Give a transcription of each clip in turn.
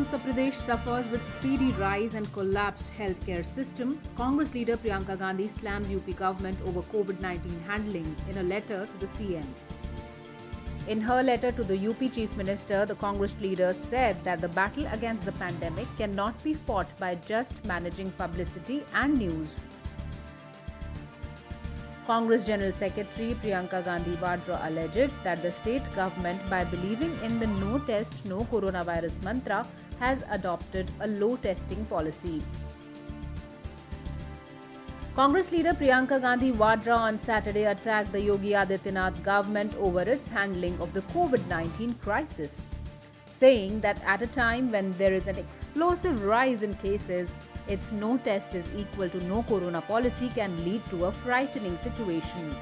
Uttar Pradesh suffers with speedy rise and collapsed healthcare system, Congress leader Priyanka Gandhi slams UP government over COVID-19 handling in a letter to the CM. In her letter to the UP Chief Minister, the Congress leader said that the battle against the pandemic cannot be fought by just managing publicity and news. Congress General Secretary Priyanka Gandhi Vadra alleged that the state government, by believing in the no test, no coronavirus mantra, has adopted a low testing policy. Congress leader Priyanka Gandhi Vadra on Saturday attacked the Yogi Adityanath government over its handling of the COVID 19 crisis, saying that at a time when there is an explosive rise in cases, its no test is equal to no corona policy can lead to a frightening situation.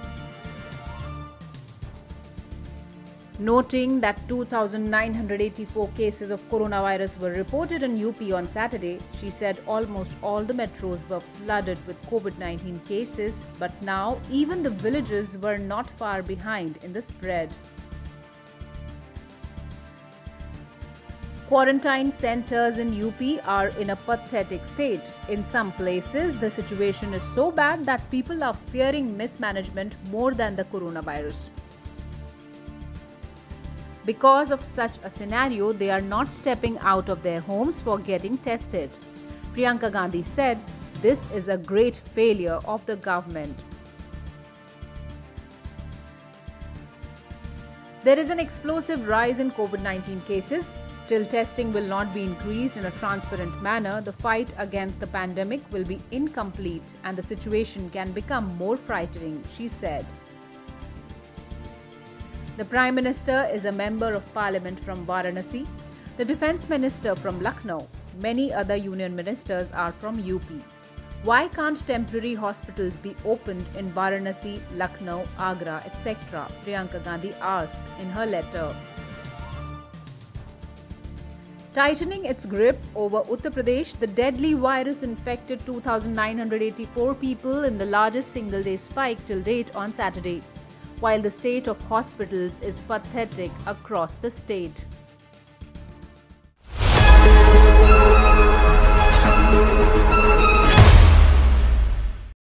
Noting that 2,984 cases of coronavirus were reported in UP on Saturday, she said almost all the metros were flooded with COVID 19 cases, but now even the villages were not far behind in the spread. Quarantine centers in UP are in a pathetic state. In some places, the situation is so bad that people are fearing mismanagement more than the coronavirus. Because of such a scenario, they are not stepping out of their homes for getting tested. Priyanka Gandhi said, This is a great failure of the government. There is an explosive rise in COVID 19 cases. Till testing will not be increased in a transparent manner, the fight against the pandemic will be incomplete and the situation can become more frightening, she said. The Prime Minister is a Member of Parliament from Varanasi, the Defence Minister from Lucknow. Many other Union Ministers are from UP. Why can't temporary hospitals be opened in Varanasi, Lucknow, Agra, etc.? Priyanka Gandhi asked in her letter. Tightening its grip over Uttar Pradesh, the deadly virus infected 2,984 people in the largest single day spike till date on Saturday while the state of hospitals is pathetic across the state.